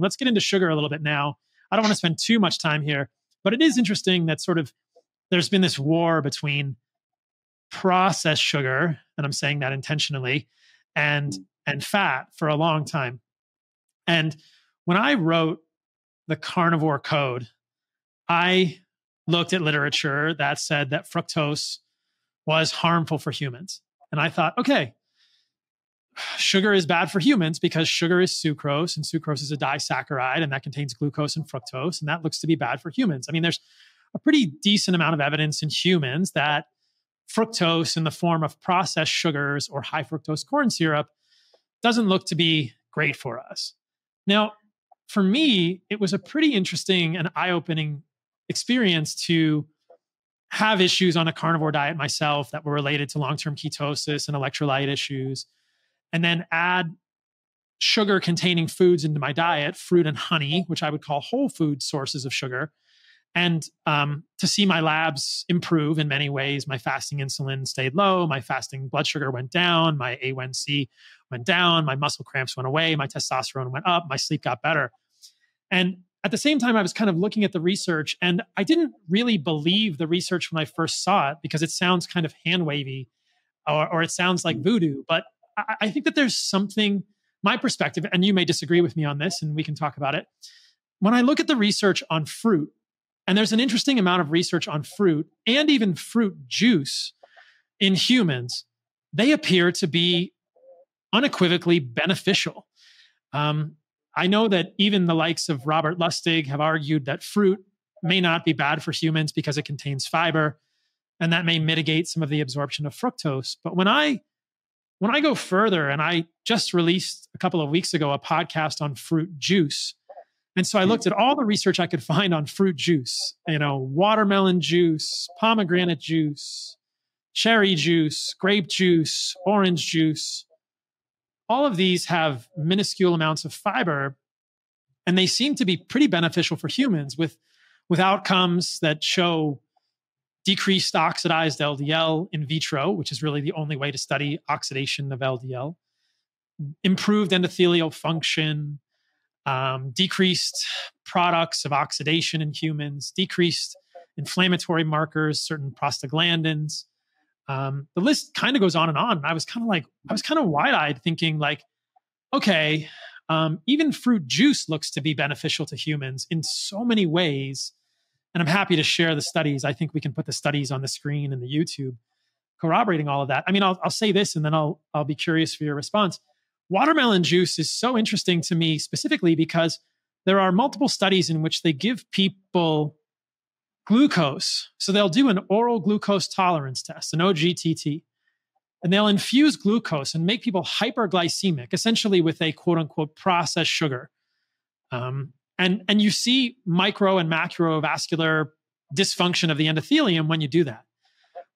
Let's get into sugar a little bit now. I don't want to spend too much time here, but it is interesting that sort of there's been this war between processed sugar, and I'm saying that intentionally, and and fat for a long time. And when I wrote the carnivore code, I looked at literature that said that fructose was harmful for humans. And I thought, okay, sugar is bad for humans because sugar is sucrose and sucrose is a disaccharide and that contains glucose and fructose and that looks to be bad for humans. I mean, there's a pretty decent amount of evidence in humans that fructose in the form of processed sugars or high fructose corn syrup doesn't look to be great for us. Now, for me, it was a pretty interesting and eye opening experience to have issues on a carnivore diet myself that were related to long term ketosis and electrolyte issues, and then add sugar containing foods into my diet, fruit and honey, which I would call whole food sources of sugar, and um, to see my labs improve in many ways. My fasting insulin stayed low, my fasting blood sugar went down, my A1C went down, my muscle cramps went away, my testosterone went up, my sleep got better. And at the same time, I was kind of looking at the research and I didn't really believe the research when I first saw it because it sounds kind of hand wavy or, or, it sounds like voodoo. But I, think that there's something, my perspective, and you may disagree with me on this and we can talk about it. When I look at the research on fruit, and there's an interesting amount of research on fruit and even fruit juice in humans, they appear to be unequivocally beneficial. Um, I know that even the likes of Robert Lustig have argued that fruit may not be bad for humans because it contains fiber and that may mitigate some of the absorption of fructose. But when I when I go further and I just released a couple of weeks ago a podcast on fruit juice. And so I mm-hmm. looked at all the research I could find on fruit juice, you know, watermelon juice, pomegranate juice, cherry juice, grape juice, orange juice all of these have minuscule amounts of fiber and they seem to be pretty beneficial for humans with with outcomes that show decreased oxidized LDL in vitro, which is really the only way to study oxidation of LDL, improved endothelial function, um, decreased products of oxidation in humans, decreased inflammatory markers, certain prostaglandins, um, the list kind of goes on and on. I was kind of like, I was kind of wide eyed thinking, like, okay, um, even fruit juice looks to be beneficial to humans in so many ways. And I'm happy to share the studies. I think we can put the studies on the screen and the YouTube corroborating all of that. I mean, I'll, I'll say this and then I'll, I'll be curious for your response. Watermelon juice is so interesting to me specifically because there are multiple studies in which they give people glucose. So they'll do an oral glucose tolerance test, an OGTT, and they'll infuse glucose and make people hyperglycemic, essentially with a quote unquote processed sugar. Um, and, and you see micro and macrovascular dysfunction of the endothelium when you do that.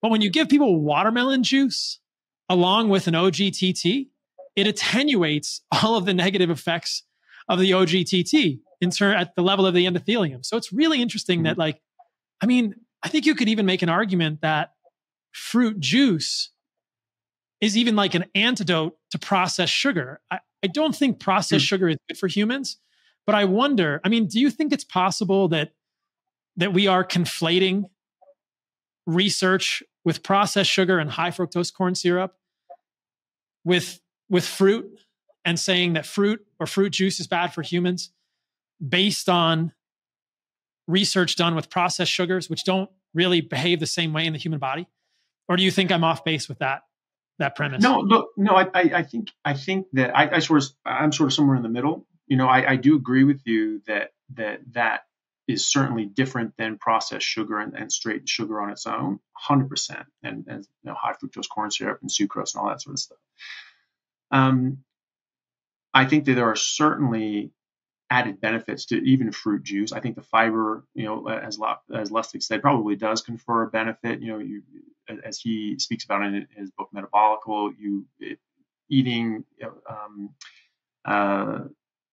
But when you give people watermelon juice along with an OGTT, it attenuates all of the negative effects of the OGTT in turn at the level of the endothelium. So it's really interesting that like I mean, I think you could even make an argument that fruit juice is even like an antidote to processed sugar. I, I don't think processed mm. sugar is good for humans, but I wonder, I mean, do you think it's possible that that we are conflating research with processed sugar and high fructose corn syrup with with fruit and saying that fruit or fruit juice is bad for humans based on research done with processed sugars, which don't really behave the same way in the human body? Or do you think I'm off base with that that premise? No, look, no, I, I think I think that I, I sort of I'm sort of somewhere in the middle. You know, I, I do agree with you that that that is certainly different than processed sugar and, and straight sugar on its own, 100%, and, and you know, high fructose corn syrup and sucrose and all that sort of stuff. Um, I think that there are certainly added benefits to even fruit juice. I think the fiber, you know, as as Lustig said, probably does confer a benefit. You know, you as he speaks about in his book Metabolical, you it, eating um, uh,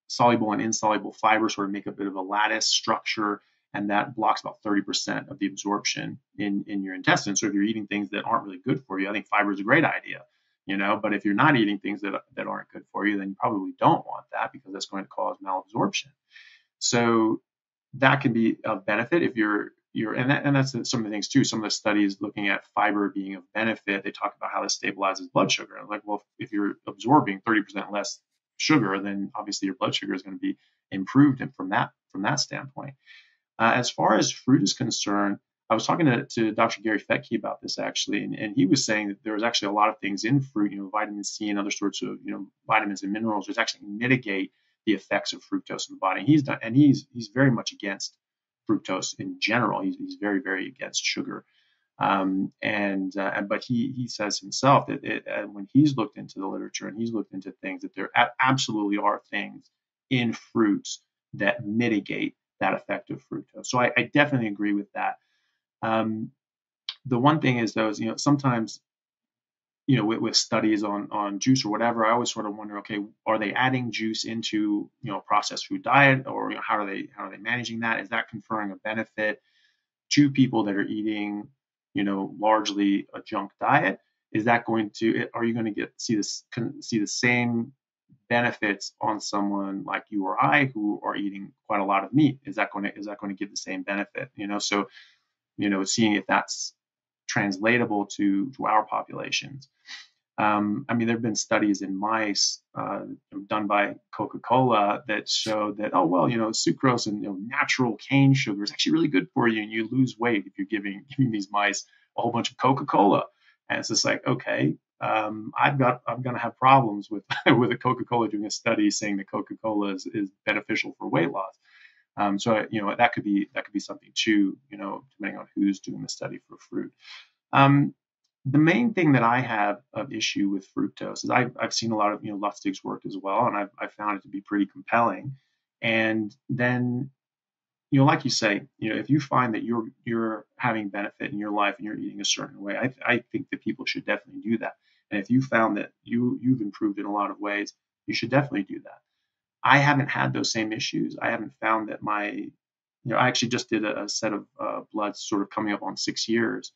soluble and insoluble fiber sort of make a bit of a lattice structure, and that blocks about 30% of the absorption in in your intestine. So if you're eating things that aren't really good for you, I think fiber is a great idea you know. But if you're not eating things that that aren't good for you, then you probably don't want that because that's going to cause malabsorption. So that can be of benefit if you're you're and that, and that's some of the things too. Some of the studies looking at fiber being of benefit, they talk about how this stabilizes blood sugar. Like, well, if you're absorbing 30% less sugar, then obviously your blood sugar is going to be improved and from that from that standpoint. Uh, as far as fruit is concerned, I was talking to, to Dr. Gary Fettke about this actually, and, and, he was saying that there was actually a lot of things in fruit, you know, vitamin C and other sorts of, you know, vitamins and minerals, which actually mitigate the effects of fructose in the body. And he's done, and he's he's very much against fructose in general. He's, he's very very against sugar. Um, and uh, but he he says himself that it, uh, when he's looked into the literature and he's looked into things that there absolutely are things in fruits that mitigate that effect of fructose. So I, I definitely agree with that. Um, the one thing is though is you know sometimes you know with, with, studies on on juice or whatever i always sort of wonder okay are they adding juice into you know processed food diet or you know, how are they how are they managing that is that conferring a benefit to people that are eating you know largely a junk diet is that going to are you going to get see this see the same benefits on someone like you or I who are eating quite a lot of meat? Is that going to is that going to give the same benefit? You know, so you know, seeing if that's translatable to to our populations. Um, I mean, there have been studies in mice uh, done by Coca-Cola that show that oh well, you know, sucrose and you know, natural cane sugar is actually really good for you, and you lose weight if you're giving giving these mice a whole bunch of Coca-Cola. And it's just like, okay, um, I've got I'm going to have problems with with a Coca-Cola doing a study saying that Coca-Cola is, is beneficial for weight loss. Um, so you know that could be that could be something too. You know, depending on who's doing the study for fruit. Um, the main thing that I have of issue with fructose is I've, I've seen a lot of you know Lustig's work as well, and I've, I've found it to be pretty compelling. And then you know, like you say, you know, if you find that you're you're having benefit in your life and you're eating a certain way, I, I think that people should definitely do that. And if you found that you you've improved in a lot of ways, you should definitely do that. I haven't had those same issues. I haven't found that my, you know, I actually just did a, a set of uh, bloods sort of coming up on six years,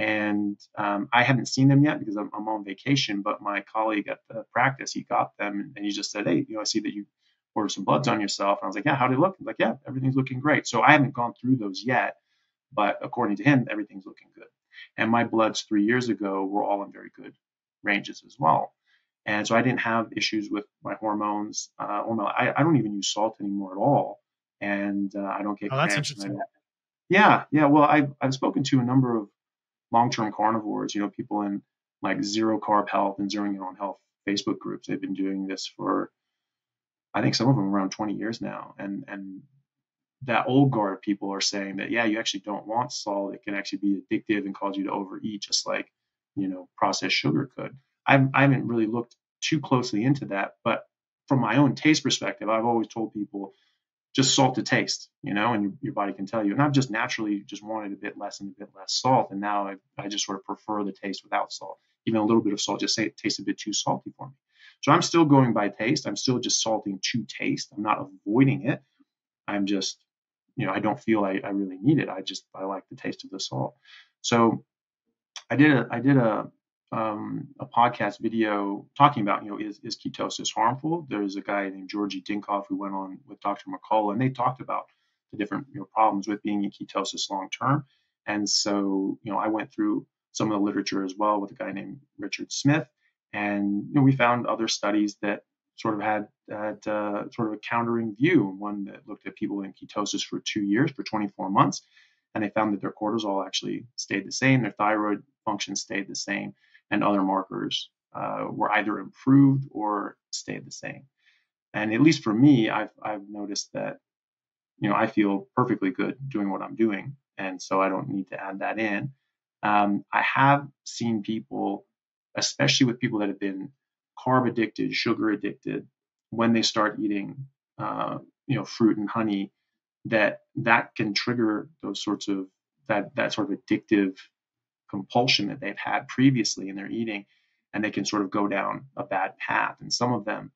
and um, I haven't seen them yet because I'm, I'm, on vacation. But my colleague at the practice, he got them, and he just said, "Hey, you know, I see that you ordered some bloods on yourself." And I was like, "Yeah, how do they look?" He's like, "Yeah, everything's looking great." So I haven't gone through those yet, but according to him, everything's looking good. And my bloods three years ago were all in very good ranges as well. And so I didn't have issues with my hormones. Uh, I, I don't even use salt anymore at all. And uh, I don't get. Oh, that's interesting. Yeah, yeah. Well, I've I've spoken to a number of long-term carnivores. You know, people in like zero carb health and zeroing in on health Facebook groups. They've been doing this for, I think some of them around 20 years now. And and that old guard people are saying that yeah, you actually don't want salt. It can actually be addictive and cause you to overeat, just like you know processed sugar could. I've, I haven't really looked too closely into that, but from my own taste perspective, I've always told people just salt to taste, you know, and your, your body can tell you. And I've just naturally just wanted a bit less and a bit less salt, and now I, I just sort of prefer the taste without salt. Even a little bit of salt just say it tastes a bit too salty for me. So I'm still going by taste. I'm still just salting to taste. I'm not avoiding it. I'm just, you know, I don't feel I, I really need it. I just I like the taste of the salt. So I did a I did a um, a podcast video talking about, you know, is, is ketosis harmful? There's a guy named Georgi Dinkov who went on with Dr. McCullough, and they talked about the different you know, problems with being in ketosis long term. And so, you know, I went through some of the literature as well with a guy named Richard Smith, and you know, we found other studies that sort of had, had uh, sort of a countering view. One that looked at people in ketosis for two years, for 24 months, and they found that their cortisol actually stayed the same, their thyroid function stayed the same and other markers uh, were either improved or stayed the same. And at least for me, I've, I've noticed that, you know, I feel perfectly good doing what I'm doing. And so I don't need to add that in. Um, I have seen people, especially with people that have been carb addicted, sugar addicted, when they start eating, uh, you know, fruit and honey, that that can trigger those sorts of that that sort of addictive compulsion that they've had previously in their eating, and they can sort of go down a bad path. And some of them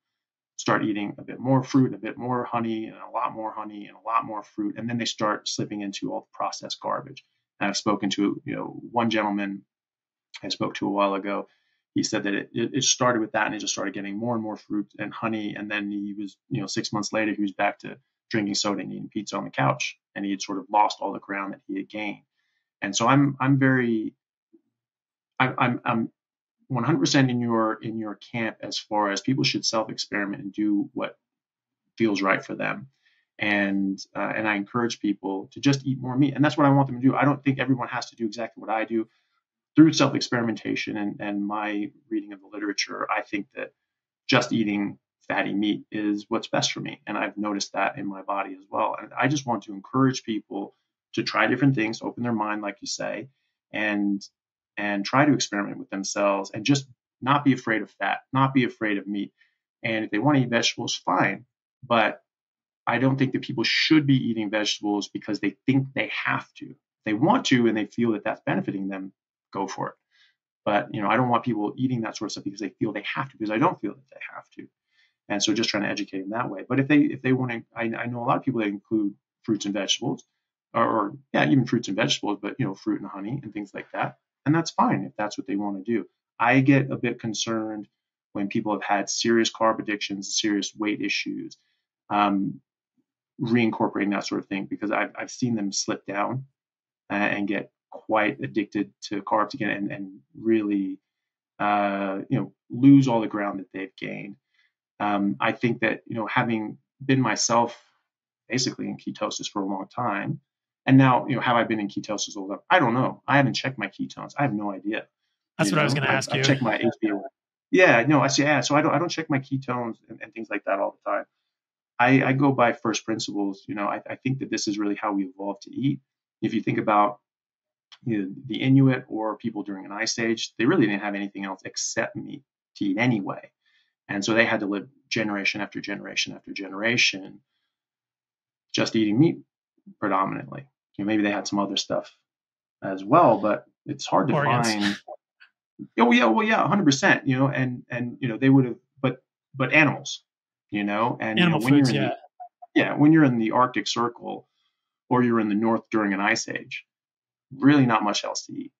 start eating a bit more fruit, a bit more honey, and a lot more honey, and a lot more fruit, and then they start slipping into all the processed garbage. And I've spoken to you know one gentleman I spoke to a while ago. he said that it, it started with that and he just started getting more and more fruit and honey. And then he was, you know, six months later, he was back to drinking soda and eating pizza on the couch. And he had sort of lost all the ground that he had gained. And so I'm, I'm very, I, I'm, I'm 100% in your, in your camp as far as people should self experiment and do what feels right for them. And, uh, and I encourage people to just eat more meat. And that's what I want them to do. I don't think everyone has to do exactly what I do through self experimentation and, and my reading of the literature, I think that just eating fatty meat is what's best for me. And I've noticed that in my body as well. And I just want to encourage people to try different things, open their mind, like you say, and and try to experiment with themselves and just not be afraid of fat, not be afraid of meat. And if they want to eat vegetables, fine. But I don't think that people should be eating vegetables because they think they have to. If they want to and they feel that that's benefiting them, go for it. But you know, I don't want people eating that sort of stuff because they feel they have to, because I don't feel that they have to. And so just trying to educate them that way. But if they if they want to, I, I know a lot of people that include fruits and vegetables, or, or yeah, even fruits and vegetables, but you know, fruit and honey and things like that. And that's fine if that's what they want to do. I get a bit concerned when people have had serious carb addictions, serious weight issues, um, reincorporating that sort of thing because I've, I've seen them slip down uh, and get quite addicted to carbs again and, and really uh, you know lose all the ground that they've gained. Um, I think that you know having been myself basically in ketosis for a long time, and now you know have I been in ketosis all the time? I don't know. I haven't checked my ketones. I have no idea. That's you what know? I was going to ask I, you. I check my HbA. Yeah, no, I see. Yeah, so I don't I don't check my ketones and, and things like that all the time. I, I, go by first principles. You know, I, I, think that this is really how we evolved to eat. If you think about you know, the Inuit or people during an ice age, they really didn't have anything else except meat to eat anyway. And so they had to live generation after generation after generation just eating meat predominantly. You know, maybe they had some other stuff as well, but it's hard to Organs. find. Oh yeah, well yeah, hundred percent. You know, and and you know they would have, but but animals, you know, and Animal you know, when foods, you're in yeah. the, yeah, when you're in the Arctic Circle or you're in the North during an ice age, really not much else to eat.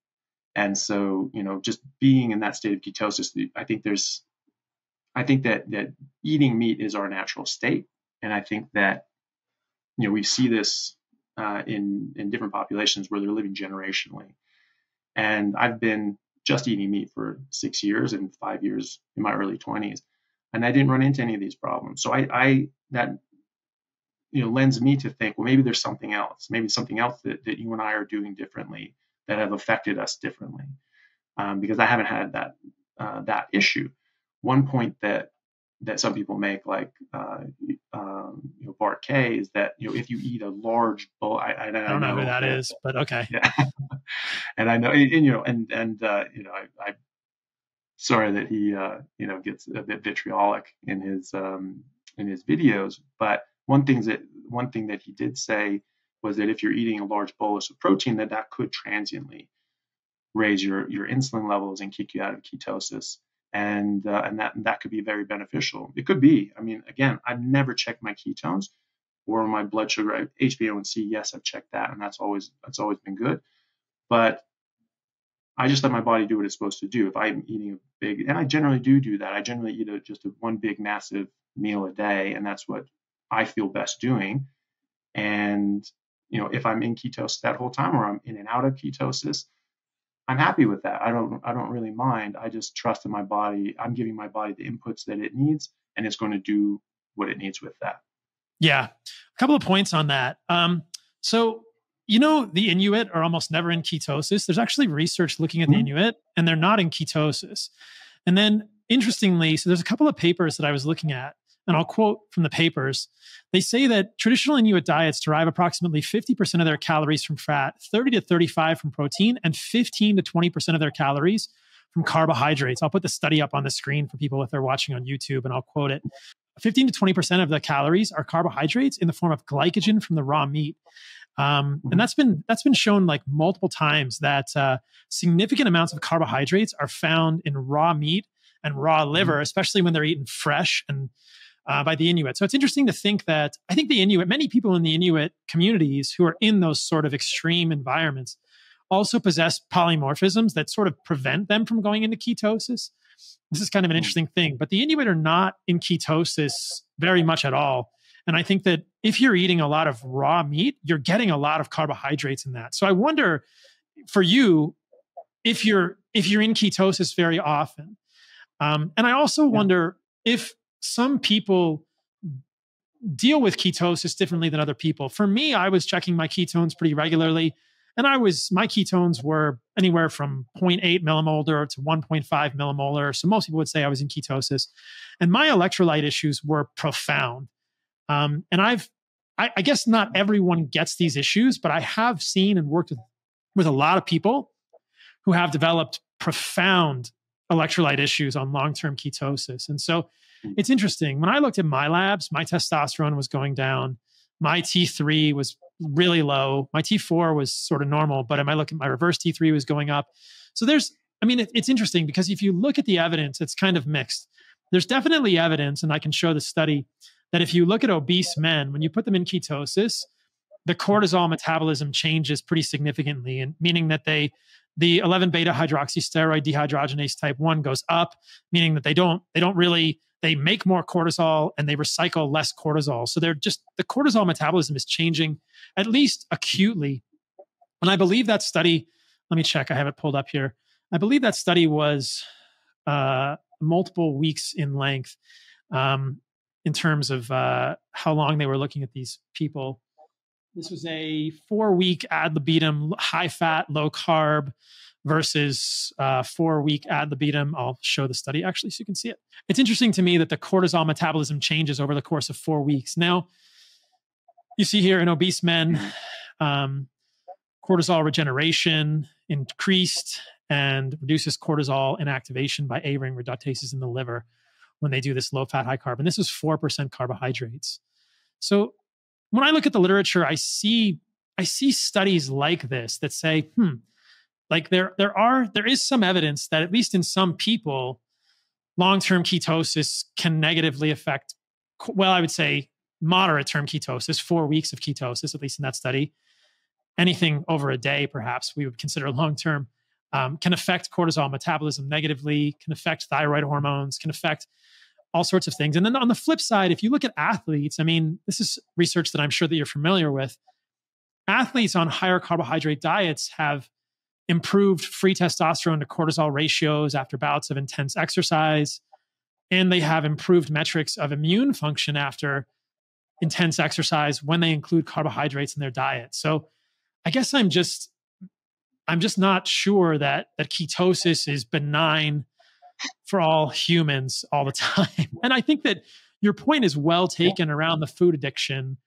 And so, you know, just being in that state of ketosis, I think there's, I think that that eating meat is our natural state, and I think that, you know, we see this uh, in in different populations where they're living generationally. And I've been just eating meat for six years and five years in my early 20s, and I didn't run into any of these problems. So I, I that you know lends me to think well maybe there's something else maybe something else that, that you and i are doing differently that have affected us differently um, because i haven't had that uh, that issue one point that that some people make like uh, um, you know Bart Kay is that you know if you eat a large bowl i, I, I don't know, know who that is but okay. Yeah. And i know and, and, you know and and uh, you know i, I sorry that he uh, you know gets a bit vitriolic in his um, in his videos but one thing that one thing that he did say was that if you're eating a large bolus of protein, that that could transiently raise your your insulin levels and kick you out of ketosis, and uh, and that that could be very beneficial. It could be. I mean, again, I've never checked my ketones or my blood sugar, HbA1c. Yes, I've checked that, and that's always that's always been good. But I just let my body do what it's supposed to do. If I'm eating a big, and I generally do do that. I generally eat a, just a, one big massive meal a day, and that's what I feel best doing. And, you know, if I'm in ketosis that whole time or I'm in and out of ketosis, I'm happy with that. I don't I don't really mind. I just trust in my body. I'm giving my body the inputs that it needs and it's going to do what it needs with that. Yeah. A couple of points on that. Um, so you know the Inuit are almost never in ketosis. There's actually research looking at mm-hmm. the Inuit and they're not in ketosis. And then interestingly, so there's a couple of papers that I was looking at and I'll quote from the papers. They say that traditional Inuit diets derive approximately 50% of their calories from fat, 30 to 35 from protein, and 15 to 20% of their calories from carbohydrates. I'll put the study up on the screen for people if they're watching on YouTube and I'll quote it. 15 to 20% of the calories are carbohydrates in the form of glycogen from the raw meat. Um, and that's been that's been shown like multiple times that uh, significant amounts of carbohydrates are found in raw meat and raw liver, especially when they're eaten fresh and uh, by the Inuit. So it's interesting to think that I think the Inuit, many people in the Inuit communities who are in those sort of extreme environments, also possess polymorphisms that sort of prevent them from going into ketosis. this is kind of an interesting thing. But the Inuit are not in ketosis very much at all. And I think that if you're eating a lot of raw meat, you're getting a lot of carbohydrates in that. So I wonder for you if you're if you're in ketosis very often. Um, and I also yeah. wonder if some people deal with ketosis differently than other people. For me, I was checking my ketones pretty regularly. And I was, my ketones were anywhere from 0.8 millimolar to 1.5 millimolar. So most people would say I was in ketosis. And my electrolyte issues were profound. Um, and I've, I, I guess not everyone gets these issues, but I have seen and worked with, with a lot of people who have developed profound electrolyte issues on long term ketosis. And so Mm. it's interesting. When I looked at my labs, my testosterone was going down. My T3 was really low. My T4 was sort of normal, but I look at my reverse T3 was going up. So there's, I mean, it, it's interesting because if you look at the evidence, it's kind of mixed. There's definitely evidence, and I can show the study that if you look at obese men, when you put them in ketosis, the cortisol metabolism changes pretty significantly, and meaning that they the 11 beta hydroxysteroid dehydrogenase type 1 goes up meaning that they don't they don't really they make more cortisol and they recycle less cortisol. So they're just the cortisol metabolism is changing at least acutely. And i believe that study let me check i have it pulled up here. I believe that study was uh, multiple weeks in length um, in terms of uh, how long they were looking at these people. This was a four week ad libitum, high fat, low carb versus uh, four week ad libitum. I'll show the study actually so you can see it. It's interesting to me that the cortisol metabolism changes over the course of four weeks. Now, you see here in obese men, um, cortisol regeneration increased and reduces cortisol inactivation by A ring reductases in the liver when they do this low fat, high carb. And this is 4% carbohydrates. So when I look at the literature, I see I see studies like this that say, hmm, like there there are there is some evidence that at least in some people, long-term ketosis can negatively affect well, I would say moderate term ketosis, four weeks of ketosis, at least in that study. Anything over a day, perhaps we would consider long term, um, can affect cortisol metabolism negatively, can affect thyroid hormones, can affect all sorts of things. And then on the flip side, if you look at athletes, I mean, this is research that I'm sure that you're familiar with. Athletes on higher carbohydrate diets have improved free testosterone to cortisol ratios after bouts of intense exercise. And they have improved metrics of immune function after intense exercise when they include carbohydrates in their diet. So I guess I'm just I'm just not sure that that ketosis is benign for all humans all the time. And I think that your point is well taken around the food addiction.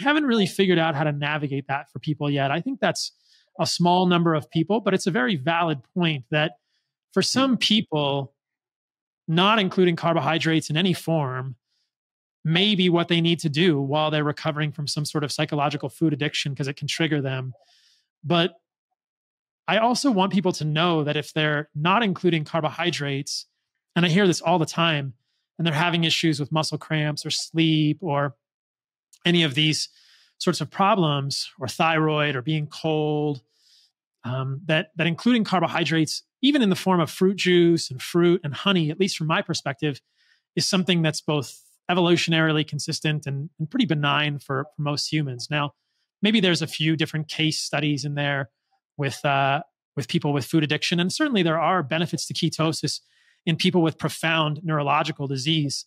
I haven't really figured out how to navigate that for people yet. I think that's a small number of people, but it's a very valid point that for some people, not including carbohydrates in any form may be what they need to do while they're recovering from some sort of psychological food addiction because it can trigger them. But I also want people to know that if they're not including carbohydrates, and I hear this all the time, and they're having issues with muscle cramps or sleep or any of these sorts of problems, or thyroid or being cold, um, that that including carbohydrates, even in the form of fruit juice and fruit and honey, at least from my perspective, is something that's both evolutionarily consistent and, and pretty benign for, for most humans. Now, maybe there's a few different case studies in there with uh, with people with food addiction, and certainly there are benefits to ketosis in people with profound neurological disease.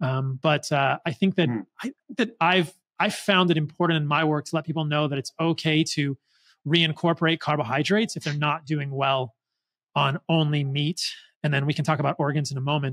Um, but uh, I think that mm. I, that I've I've found it important in my work to let people know that it's okay to reincorporate carbohydrates if they're not doing well on only meat. And then we can talk about organs in a moment.